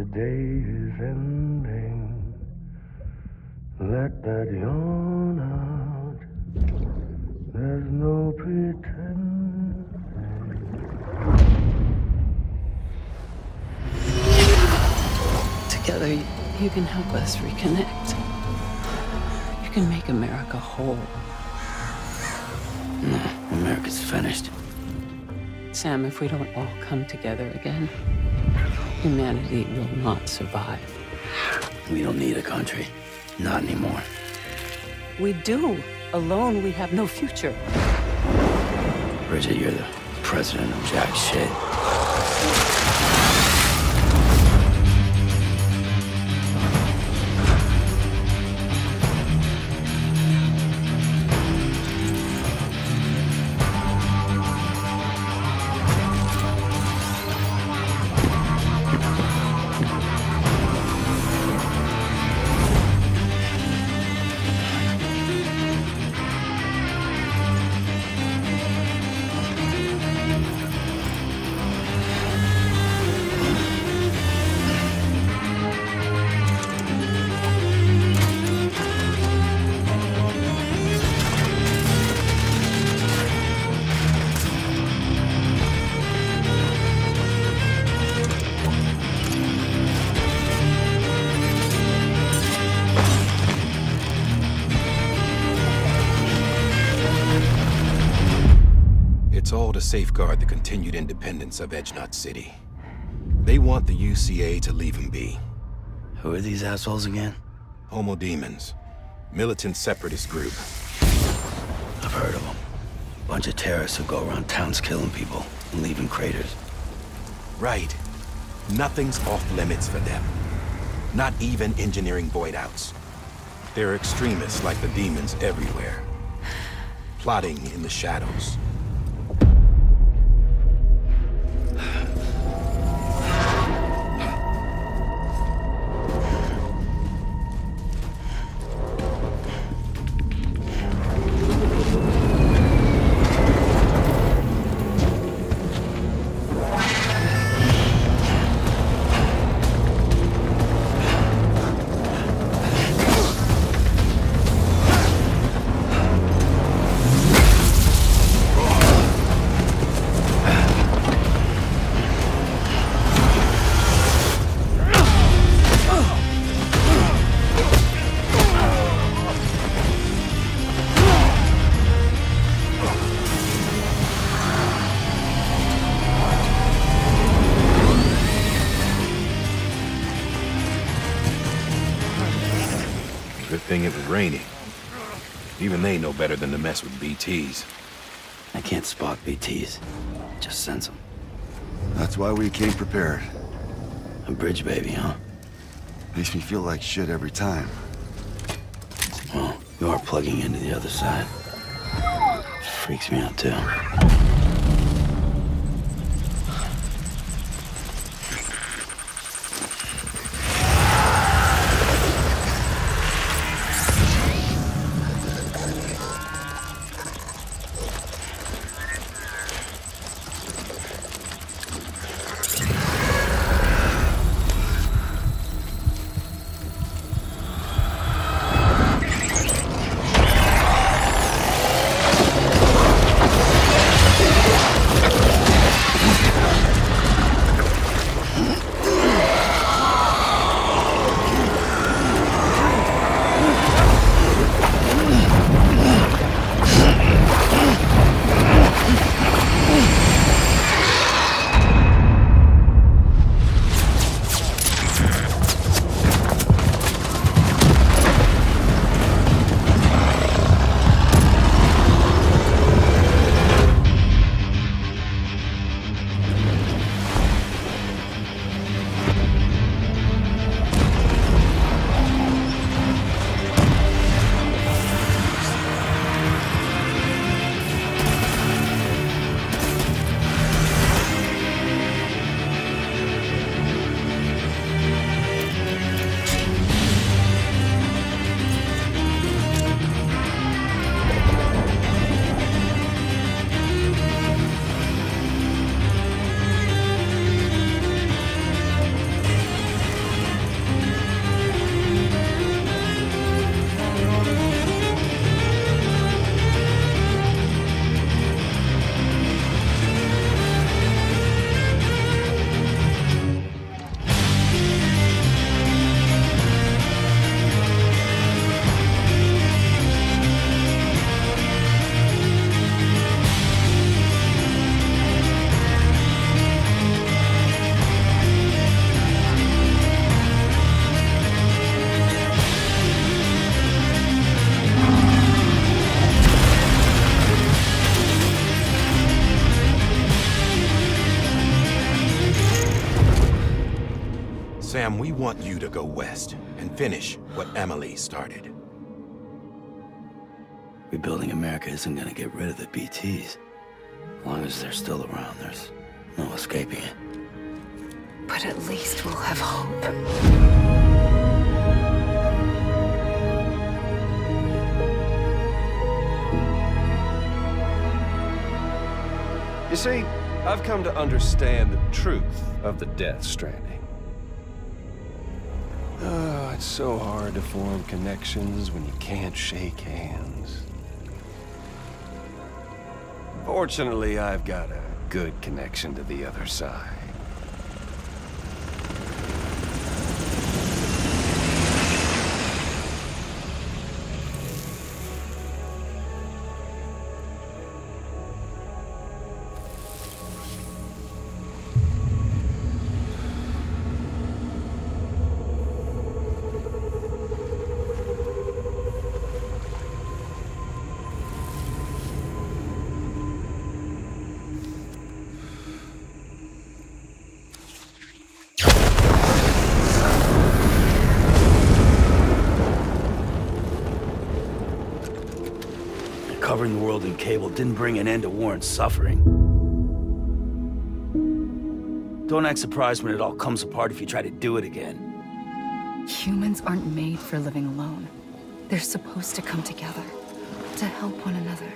The day is ending. Let that yawn out. There's no pretending. Together, you can help us reconnect. You can make America whole. No, America's finished. Sam, if we don't all come together again, humanity will not survive. We don't need a country. Not anymore. We do. Alone, we have no future. Bridget, you're the president of jack shit. It's all to safeguard the continued independence of Edge Knot City. They want the UCA to leave him be. Who are these assholes again? Homo Demens. Militant separatist group. I've heard of them. Bunch of terrorists who go around towns killing people and leaving craters. Right. Nothing's off limits for them. Not even engineering void outs. There are extremists like the Demens everywhere. Plotting in the shadows. Raining. Even they know better than to mess with BTs. I can't spot BTs. Just sense them. That's why we came prepared. A bridge baby, huh? Makes me feel like shit every time. Well, you are plugging into the other side. Freaks me out, too. Sam, we want you to go west and finish what Amelie started. Rebuilding America isn't gonna get rid of the BTs. As long as they're still around, there's no escaping it. But at least we'll have hope. You see, I've come to understand the truth of the Death Stranding. Oh, it's so hard to form connections when you can't shake hands. Fortunately, I've got a good connection to the other side. In cable didn't bring an end to war and suffering. Don't act surprised when it all comes apart if you try to do it again. Humans aren't made for living alone. They're supposed to come together, to help one another.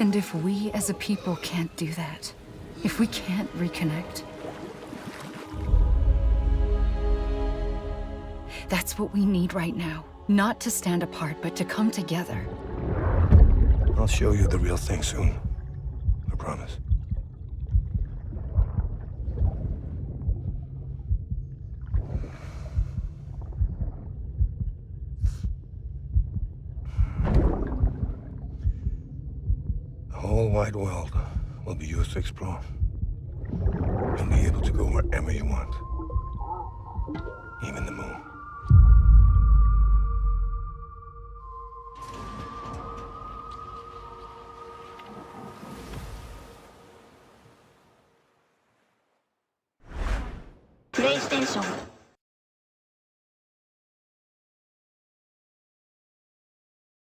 And if we as a people can't do that, if we can't reconnect, that's what we need right now. Not to stand apart, but to come together. I'll show you the real thing soon. I promise. The whole wide world will be yours to explore. You'll be able to go wherever you want. Even the moon. プレイステーション